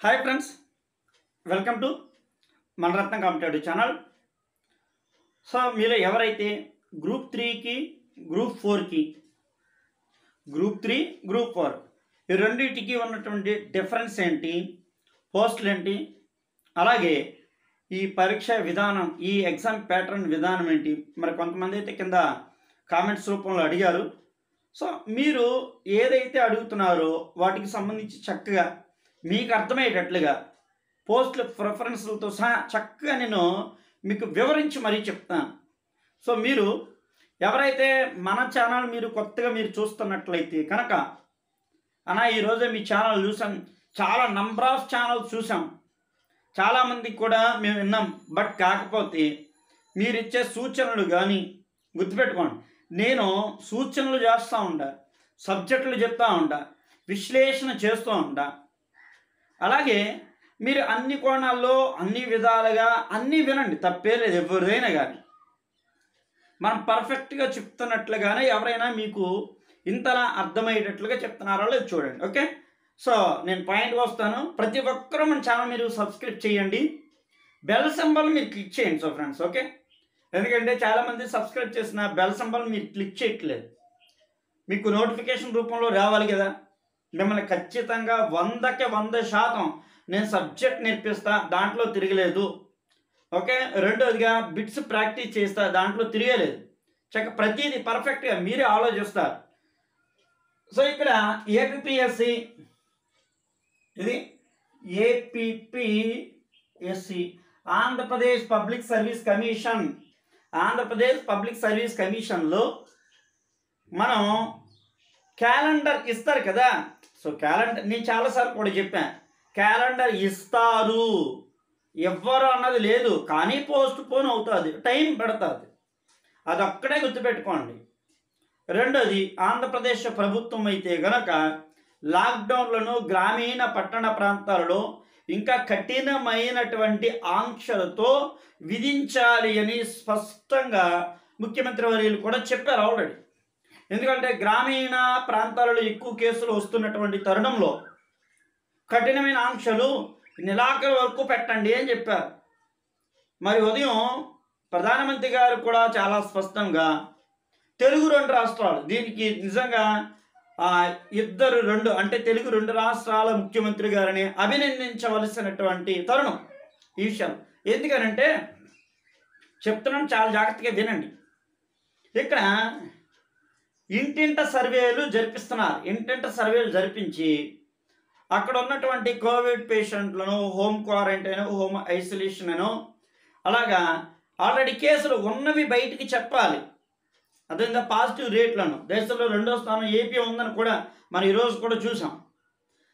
Hi friends welcome to Manaratnam competitive channel so మీరు ఎవరైతే group త్రీకి గ్రూప్ ఫోర్కి గ్రూప్ త్రీ గ్రూప్ ఫోర్ ఈ రెండింటికి ఉన్నటువంటి డిఫరెన్స్ ఏంటి పోస్టులు ఏంటి అలాగే ఈ పరీక్ష విధానం ఈ ఎగ్జామ్ ప్యాటర్న్ విధానం ఏంటి మరి కొంతమంది అయితే కింద కామెంట్స్ రూపంలో అడిగారు. సో మీరు ఏదైతే అడుగుతున్నారో వాటికి సంబంధించి చక్కగా మీకు అర్థమయ్యేటట్లుగా పోస్టుల ప్రిఫరెన్స్లతో సహా చక్కగా నేను మీకు వివరించి మరీ చెప్తాను. సో మీరు ఎవరైతే మన ఛానల్ మీరు కొత్తగా మీరు చూస్తున్నట్లయితే కనుక అనా ఈరోజు మీ ఛానల్ చూసాం. చాలా నంబర్ ఆఫ్ ఛానల్స్ చూసాం. చాలామందికి కూడా మేము విన్నాం. బట్ కాకపోతే మీరు ఇచ్చే సూచనలు కానీ గుర్తుపెట్టుకోండి. నేను సూచనలు చేస్తూ ఉంటా సబ్జెక్టులు చెప్తూ ఉంటా విశ్లేషణ చేస్తూ ఉంటా అలాగే మీరు అన్ని కోణాల్లో అన్ని విధాలుగా అన్నీ వినండి. తప్పే లేదు ఎవరిదైనా కానీ. మనం పర్ఫెక్ట్గా చెప్తున్నట్లుగానే ఎవరైనా మీకు ఇంతలా అర్థమయ్యేటట్లుగా చెప్తున్నారో లేదు చూడండి ఓకే? సో నేను పాయింట్కి వస్తాను ప్రతి ఒక్కరూ మన ఛానల్ మీరు సబ్స్క్రైబ్ చేయండి. బెల్ సింబల్ మీరు క్లిక్ చేయండి సో ఫ్రెండ్స్ ఓకే? ఎందుకంటే చాలామంది సబ్స్క్రైబ్ చేసిన బెల్ సింబల్ మీరు క్లిక్ చేయట్లేదు. మీకు నోటిఫికేషన్ రూపంలో రావాలి కదా? మిమ్మల్ని ఖచ్చితంగా వందకి వంద శాతం నేను సబ్జెక్ట్ నేర్పిస్తా దాంట్లో తిరగలేదు. ఓకే? రెండోదిగా బిట్స్ ప్రాక్టీస్ చేస్తా దాంట్లో తిరగలేదు. చక్క ప్రతిదీ పర్ఫెక్ట్గా మీరే ఆలోచిస్తారు. సో ఇక్కడ ఏపీఎస్సి ఇది APSC Andhra Pradesh public service commission. Andhra Pradesh public service కమిషన్లో మనం క్యాలెండర్ ఇస్తారు కదా. సో క్యాలెండర్ నేను చాలాసార్లు కూడా చెప్పాను క్యాలెండర్ ఇస్తారు. ఎవ్వరు అన్నది లేదు కానీ పోస్ట్ పోన్ అవుతుంది టైం పెడుతుంది. అది ఒక్కడే గుర్తుపెట్టుకోండి. రెండోది ఆంధ్రప్రదేశ్ ప్రభుత్వం అయితే గనక లాక్డౌన్లను గ్రామీణ పట్టణ ప్రాంతాలలో ఇంకా కఠినమైనటువంటి ఆంక్షలతో విధించాలి అని స్పష్టంగా ముఖ్యమంత్రి వర్యులు కూడా చెప్పారు ఆల్రెడీ. ఎందుకంటే గ్రామీణ ప్రాంతాలలో ఎక్కువ కేసులు వస్తున్నటువంటి తరుణంలో కఠినమైన ఆంక్షలు నెలాఖరు వరకు పెట్టండి అని చెప్పారు. మరి ఉదయం ప్రధానమంత్రి గారు కూడా చాలా స్పష్టంగా తెలుగు రెండు రాష్ట్రాలు దీనికి నిజంగా ఇద్దరు రెండు అంటే తెలుగు రెండు రాష్ట్రాల ముఖ్యమంత్రి గారిని అభినందించవలసినటువంటి తరుణం ఈ విషయం. ఎందుకనంటే చెప్తున్నాను చాలా జాగ్రత్తగా వినండి. ఇక్కడ ఇంటింట సర్వేలు జరిపిస్తున్నారు. ఇంటింట సర్వేలు జరిపించి అక్కడ ఉన్నటువంటి కోవిడ్ పేషెంట్లను హోమ్ క్వారంటైన్ హోమ్ ఐసోలేషన్ అను అలాగా ఆల్రెడీ కేసులు ఉన్నవి బయటికి చెప్పాలి. అదేవిధంగా పాజిటివ్ రేట్లను. దేశంలో రెండో స్థానం ఏపీ ఉందని కూడా మనం ఈరోజు కూడా చూసాం.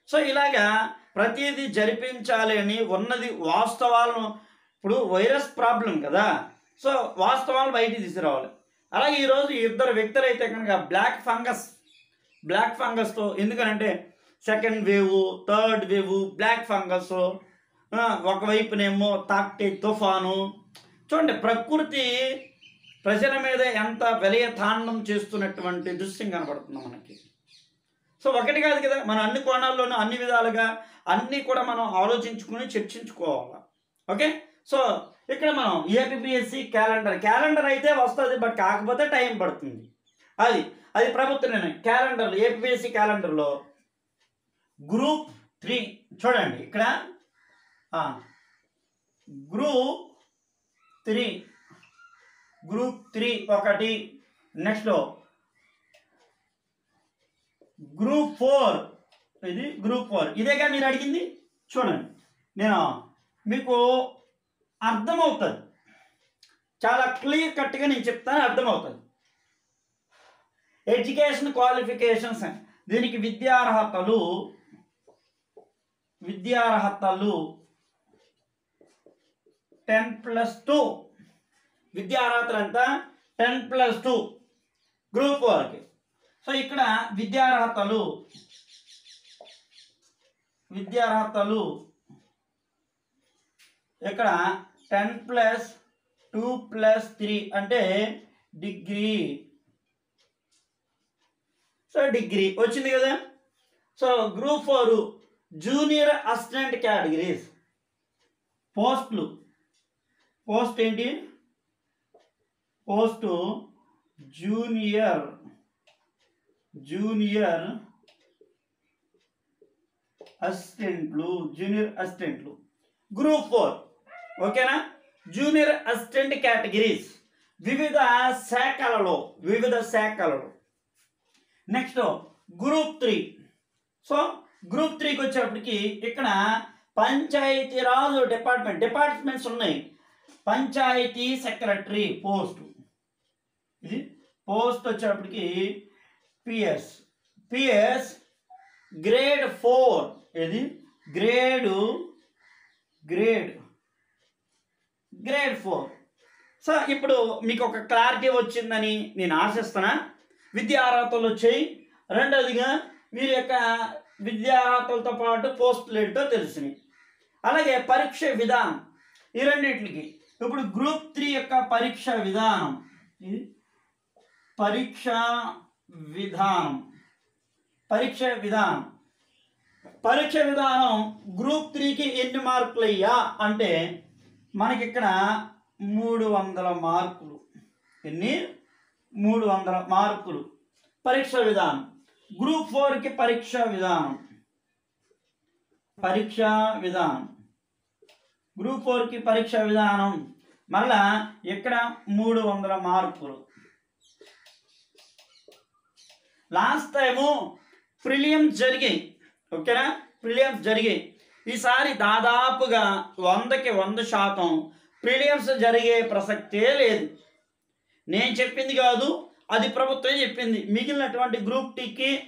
సో ఇలాగా ప్రతిదీ జరిపించాలి అని ఉన్నది వాస్తవాలను ఇప్పుడు వైరస్ ప్రాబ్లం కదా. సో వాస్తవాలు బయటికి తీసుకురావాలి. అలాగే ఈరోజు ఇద్దరు వ్యక్తులు అయితే కనుక బ్లాక్ ఫంగస్ బ్లాక్ ఫంగస్తో ఎందుకనంటే second wave third wave black fungus ఒకవైపునేమో Tauktae తుఫాను. చూడండి ప్రకృతి ప్రజల మీద ఎంత వెలయ తాండం చేస్తున్నటువంటి దృశ్యం కనబడుతుంది మనకి. సో ఒకటి కాదు కదా మనం అన్ని కోణాల్లోనూ అన్ని విధాలుగా అన్నీ కూడా మనం ఆలోచించుకుని చర్చించుకోవాలి. ఓకే? సో ఇక్కడ మనం ఏపీఎస్సి క్యాలెండర్ క్యాలెండర్ అయితే వస్తుంది బట్ కాకపోతే టైం పడుతుంది. అది అది ప్రభుత్వ నిర్ణయం. క్యాలెండర్ ఏపీఎస్సి క్యాలెండర్లో గ్రూప్ త్రీ చూడండి ఇక్కడ. గ్రూప్ త్రీ గ్రూప్ త్రీ ఒకటి నెక్స్ట్ గ్రూప్ ఫోర్ ఇది గ్రూప్ ఫోర్ ఇదేగా మీరు అడిగింది? చూడండి. నేను మీకు అర్థమవుతుంది. చాలా క్లియర్ కట్గా నేను చెప్తాను అర్థమవుతుంది. ఎడ్యుకేషన్ క్వాలిఫికేషన్స్ దీనికి విద్యార్హతలు విద్యార్హతలు టెన్ ప్లస్ టూ. విద్యార్హతలు ఎంత? Ten plus two. గ్రూప్ వరకు సో ఇక్కడ విద్యార్హతలు విద్యార్హతలు ఇక్కడ ten plus two plus three అంటే డిగ్రీ. So degree. వచ్చింది కదా? So group four junior assistant categories పోస్టులు పోస్ట్ ఏంటి? పోస్టు జూనియర్ జూనియర్ అసిస్టెంట్లు జూనియర్ అసిస్టెంట్లు గ్రూప్ ఫోర్ ఓకేనా? జూనియర్ అసిస్టెంట్ కేటగిరీస్ వివిధ శాఖలలో వివిధ శాఖలలో. Next group three so group త్రీకి వచ్చేప్పటికి ఇక్కడ పంచాయతీరాజ్ డిపార్ట్మెంట్ డిపార్ట్మెంట్స్ ఉన్నాయి. పంచాయతీ సెక్రటరీ పోస్ట్ ఇది పోస్ట్ వచ్చేప్పటికి పిఎస్ పిఎస్ గ్రేడ్ ఫోర్ ఇది grade grade grade four so ఇప్పుడు మీకు ఒక క్లారిటీ వచ్చిందని నేను ఆశిస్తున్నా. విద్యా అర్హతలు వచ్చాయి. రెండవదిగా మీరు యొక్క విద్యా అర్హతలతో పాటు పోస్టులు ఏంటో తెలిసినాయి అలాగే పరీక్ష విధానం. ఈ రెండింటికి ఇప్పుడు గ్రూప్ త్రీ యొక్క పరీక్ష విధానం. పరీక్ష విధానం. పరీక్ష విధానం. పరీక్ష విధానం గ్రూప్ త్రీకి ఎన్ని మార్కులు అయ్యా అంటే మనకి ఇక్కడ మూడు వందల మార్కులు. ఎన్ని? మూడు వందల మార్కులు. పరీక్ష విధానం. గ్రూప్ ఫోర్కి పరీక్ష విధానం. పరీక్ష విధానం. గ్రూప్ ఫోర్కి పరీక్ష విధానం. మళ్ళా ఇక్కడ మూడు వందల మార్కులు. లాస్ట్ టైము ప్రిలియమ్స్ జరిగాయి. ఓకేనా? ప్రిలియమ్స్ జరిగాయి. ఈసారి దాదాపుగా వందకి వంద శాతం ప్రిలియమ్స్ జరిగే ప్రసక్తే లేదు. నేను చెప్పింది కాదు అది ప్రభుత్వం చెప్పింది. మిగిలినటువంటి గ్రూప్ టీకి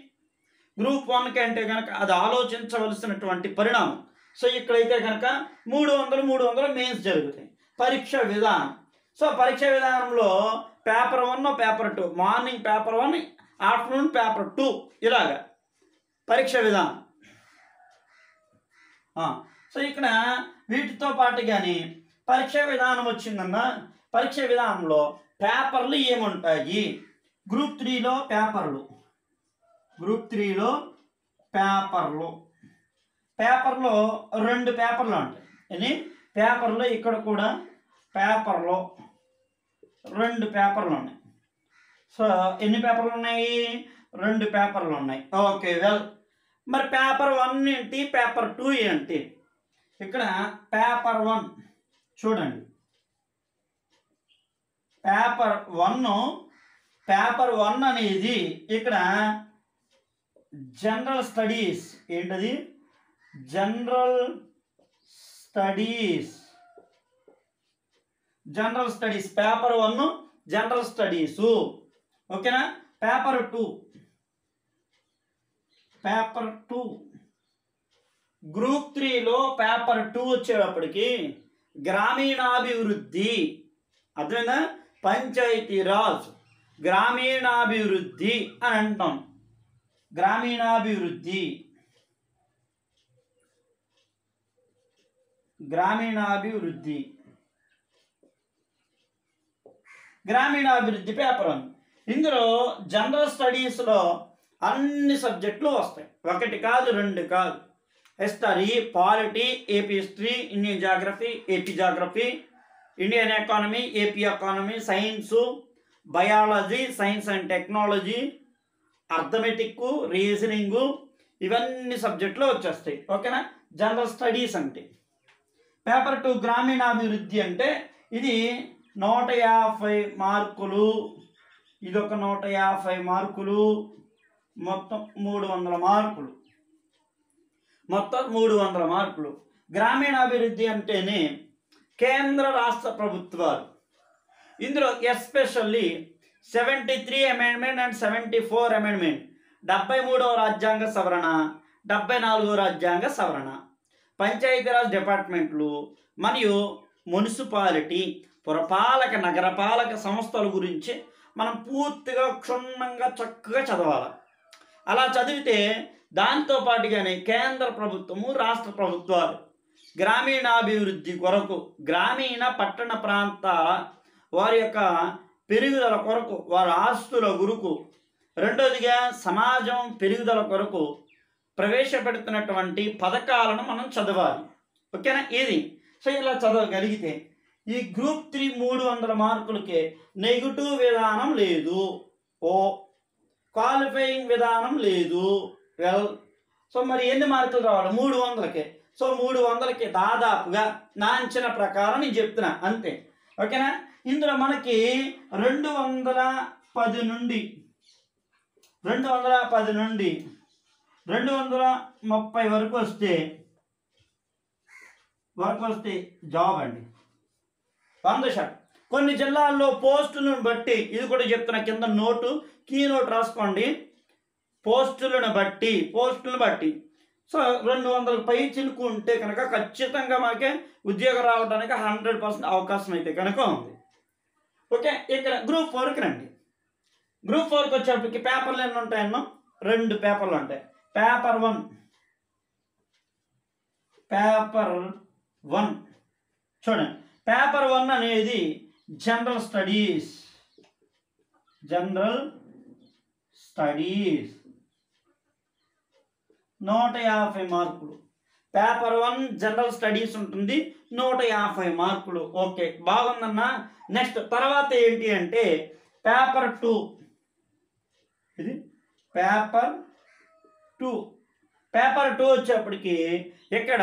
గ్రూప్ వన్కి అంటే కనుక అది ఆలోచించవలసినటువంటి పరిణామం. సో ఇక్కడైతే కనుక మూడు వందలు మూడు వందలు మెయిన్స్ జరుగుతాయి. పరీక్ష విధానం. సో పరీక్ష విధానంలో paper one paper two morning paper one afternoon paper two ఇలాగా. పరీక్ష విధానం. సో ఇక్కడ వీటితో పాటు కానీ పరీక్ష విధానం వచ్చిందన్న పరీక్ష విధానంలో పేపర్లు ఏముంటాయి? గ్రూప్ త్రీలో పేపర్లు. గ్రూప్ త్రీలో పేపర్లు. పేపర్లో రెండు పేపర్లు ఉంటాయి. అని పేపర్లో ఇక్కడ కూడా పేపర్లో. రెండు పేపర్లు ఉన్నాయి. సో ఎన్ని పేపర్లు ఉన్నాయి? రెండు పేపర్లు ఉన్నాయి. Okay well. మరి పేపర్ వన్ ఏంటి? పేపర్ టూ ఏంటి? ఇక్కడ పేపర్ వన్ చూడండి. పేపర్ వన్ పేపర్ వన్ అనేది ఇక్కడ జనరల్ స్టడీస్ ఏంటది? General studies. General studies. Paper one general studies. ఓకేనా? Paper two. Paper two group త్రీలో పేపర్ టూ వచ్చేటప్పటికి గ్రామీణాభివృద్ధి. అర్థమైందా? పంచాయతీరాజ్ గ్రామీణాభివృద్ధి అని అంటాం. గ్రామీణాభివృద్ధి. గ్రామీణాభివృద్ధి. గ్రామీణాభివృద్ధి పేపర్ ఇందులో జనరల్ స్టడీస్లో అన్ని సబ్జెక్టులు వస్తాయి. ఒకటి కాదు రెండు కాదు. History polity AP history Indian geography AP geography Indian economy AP economy science biology science and technology arithmetic reasoning ఇవన్నీ సబ్జెక్టులు వచ్చేస్తాయి. ఓకేనా? జనరల్ స్టడీస్ అంటే. పేపర్ టూ గ్రామీణాభివృద్ధి అంటే ఇది నూట యాభై మార్కులు. ఇదొక నూట యాభై మార్కులు. మొత్తం మూడు వందల మార్కులు. మొత్తం మూడు వందల మార్కులు. గ్రామీణాభివృద్ధి అంటేనే కేంద్ర రాష్ట్ర ప్రభుత్వాలు. ఇందులో especially seventy three amendment and seventy four amendment. డెబ్బై మూడవ రాజ్యాంగ సవరణ డెబ్బై నాలుగవ రాజ్యాంగ సవరణ. పంచాయతీరాజ్ డిపార్ట్మెంట్లు మరియు మున్సిపాలిటీ పురపాలక నగరపాలక సంస్థల గురించి మనం పూర్తిగా క్షుణ్ణంగా చక్కగా చదవాలి. అలా చదివితే దాంతో పాటుగానే కేంద్ర ప్రభుత్వము రాష్ట్ర ప్రభుత్వాలు గ్రామీణాభివృద్ధి కొరకు గ్రామీణ పట్టణ ప్రాంత వారి యొక్క పెరుగుదల కొరకు వారి ఆస్తుల గురుకు రెండోదిగా సమాజం పెరుగుదల కొరకు ప్రవేశపెడుతున్నటువంటి పథకాలను మనం చదవాలి. ఓకేనా? ఇది. సో ఇలా చదవగలిగితే ఈ గ్రూప్ త్రీ మూడు వందల మార్కులకే నెగిటివ్ విధానం లేదు. ఓ క్వాలిఫైయింగ్ విధానం లేదు. వెల్ సో మరి ఎన్ని మార్కులు రావాలి? మూడు వందలకి. సో మూడు వందలకి దాదాపుగా నా అంచనా ప్రకారం నేను చెప్తున్నా అంతే. ఓకేనా ఇందులో మనకి రెండు వందల పది నుండి రెండు వందల పది నుండి రెండు వందల ముప్పై వరకు వస్తే వరకు వస్తే జాబ్ అండి. వంద శాతం. కొన్ని జిల్లాల్లో పోస్టులను బట్టి ఇది కూడా చెప్తున్నా కింద నోటు కీ నోట్ రాసుకోండి. పోస్టులను బట్టి పోస్టులను బట్టి. సో రెండు వందల పై చిలుకు ఉంటే కనుక ఖచ్చితంగా మనకి ఉద్యోగం రావడానికి హండ్రెడ్ పర్సెంట్ అవకాశం అయితే కనుక ఉంది. ఓకే ఇక్కడ గ్రూప్ ఫోర్కి రండి. గ్రూప్ ఫోర్కి వచ్చేటప్పటికి పేపర్లు ఎన్ని ఉంటాయన్నో రెండు పేపర్లు ఉంటాయి. Paper one. Paper one. చూడండి. పేపర్ వన్ అనేది జనరల్ స్టడీస్. General studies. నూట యాభై మార్కులు. పేపర్ వన్ జనరల్ స్టడీస్ ఉంటుంది. నూట యాభై మార్కులు. ఓకే బాగుందన్నా. నెక్స్ట్ తర్వాత ఏంటి అంటే పేపర్ టూ. ఇది? Paper two. పేపర్ టూ వచ్చేప్పటికి ఇక్కడ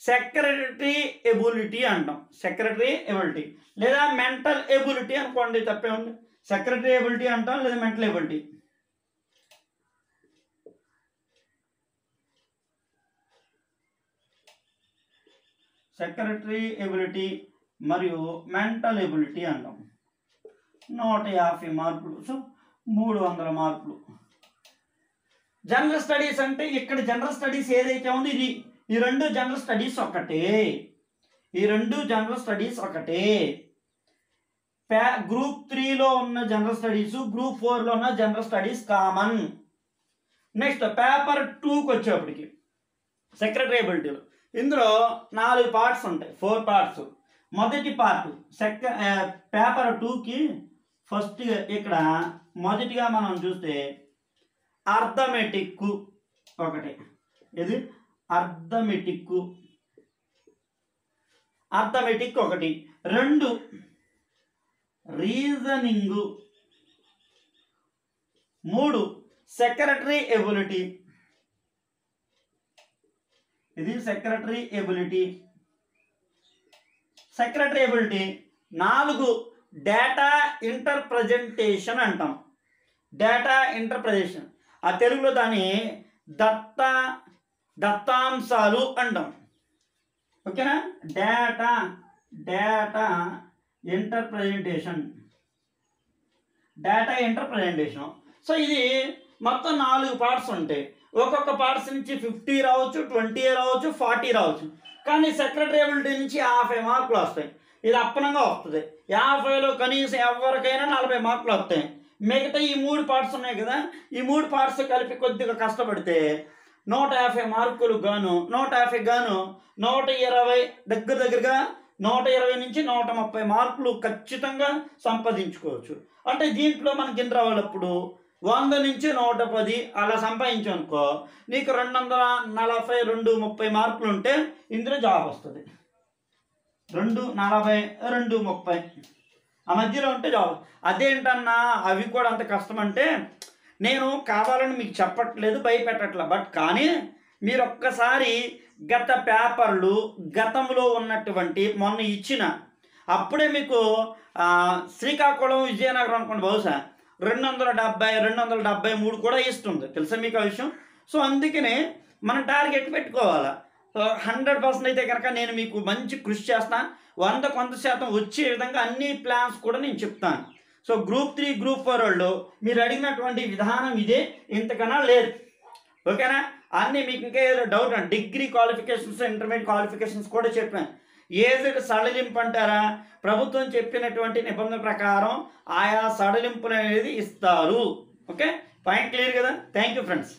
సెక్రటరీ ఎబిలిటీ అంటాం. Secretary ability. లేదా మెంటల్ ఎబిలిటీ అనుకోండి తప్పే ఉంది. సెక్రటరీ ఎబిలిటీ అంటాం లేదా మెంటల్ ఎబిలిటీ? సెక్రటరీ ఎబిలిటీ మరియు మెంటల్ ఎబిలిటీ అంటాం. నూట యాభై మార్కులు. సో మూడు వందల మార్కులు. జనరల్ స్టడీస్ అంటే ఇక్కడ జనరల్ స్టడీస్ ఏదైతే ఉందో ఇది ఈ రెండు జనరల్ స్టడీస్ ఒకటే. ఈ రెండు జనరల్ స్టడీస్ ఒకటే. ప్యా గ్రూప్ త్రీలో ఉన్న జనరల్ స్టడీస్ గ్రూప్ ఫోర్లో ఉన్న general studies common next paper టూకి వచ్చేప్పటికి. సెక్రటరీ ఎబిలిటీలో ఇందులో నాలుగు పార్ట్స్ ఉంటాయి. ఫోర్ పార్ట్స్ మొదటి పార్ట్ సెక పేపర్ టూకి ఫస్ట్ ఇక్కడ మొదటిగా మనం చూస్తే అర్థమెటిక్కు ఒకటి. ఇది అర్థమెటిక్కు అర్థమెటిక్ ఒకటి. రెండు రీజనింగు మూడు సెక్రటరీ ఎబిలిటీ ఇది సెక్రటరీ ఎబిలిటీ సెక్రటరీ ఎబిలిటీ నాలుగు డేటా ఇంటర్ప్రజెంటేషన్ అంటాం. డేటా ఇంటర్ప్రజెంటేషన్ ఆ తెలుగులో దాన్ని దత్త దత్తాంశాలు అంటాం. ఓకేనా? Data data interpretation data interpretation so ఇది మొత్తం నాలుగు పార్ట్స్ ఉంటాయి. ఒక్కొక్క పార్ట్స్ నుంచి ఫిఫ్టీ రావచ్చు ట్వంటీ రావచ్చు ఫార్టీ రావచ్చు. కానీ సెక్రటరియబిలిటీ నుంచి యాభై మార్కులు వస్తాయి. ఇది అప్పనంగా వస్తుంది. యాభైలో కనీసం ఎవరికైనా నలభై మార్కులు వస్తాయి. మిగతా ఈ మూడు పార్ట్స్ ఉన్నాయి కదా ఈ మూడు పార్ట్స్ కలిపి కొద్దిగా కష్టపడితే నూట యాభై మార్కులు గాను నూట యాభై గాను నూట ఇరవై దగ్గర దగ్గరగా నూట ఇరవై నుంచి నూట ముప్పై మార్కులు ఖచ్చితంగా సంపాదించుకోవచ్చు. అంటే దీంట్లో మనకి ఎన్ని రావాలప్పుడు వంద నుంచి నూట పది అలా సంపాదించనుకో. నీకు రెండు వందల నలభై రెండు ముప్పై మార్కులు ఉంటే ఇందులో జాబ్ వస్తుంది. రెండు నలభై రెండు ముప్పై. ఆ మధ్యలో ఉంటే జాబ్ అదేంటన్నా అవి కూడా అంత కష్టం అంటే నేను కావాలని మీకు చెప్పట్లేదు భయపెట్టట్లే. బట్ కానీ మీరు ఒక్కసారి గత పేపర్లు గతంలో ఉన్నటువంటి మొన్న ఇచ్చిన అప్పుడే మీకు శ్రీకాకుళం విజయనగరం అనుకోండి బహుశా రెండు వందల డెబ్బై రెండు వందల డెబ్బై మూడు కూడా ఇస్తుంది. తెలుసా మీకు ఆ విషయం? సో అందుకనే మనం టార్గెట్ పెట్టుకోవాలి. హండ్రెడ్ పర్సెంట్ అయితే కనుక నేను మీకు మంచి కృషి చేస్తాను వంద కొంత శాతం వచ్చే విధంగా అన్ని ప్లాన్స్ కూడా నేను చెప్తాను. So group three group four వాళ్ళు మీరు అడిగినటువంటి విధానం ఇదే. ఇంతకన్నా లేదు. ఓకేనా? అన్నీ మీకు ఇంకా ఏదో doubt degree qualifications intermediate qualifications కూడా చెప్పాను. ఏజ్డ్ సడలింపు అంటారా ప్రభుత్వం చెప్పినటువంటి నిబంధన ప్రకారం ఆయా సడలింపులు అనేది ఇస్తారు. ఓకే? పాయింట్ క్లియర్ కదా? Thank you friends.